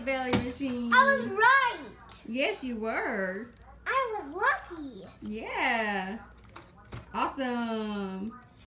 belly machine. I was right. Yes, you were. I was lucky. Yeah. Awesome.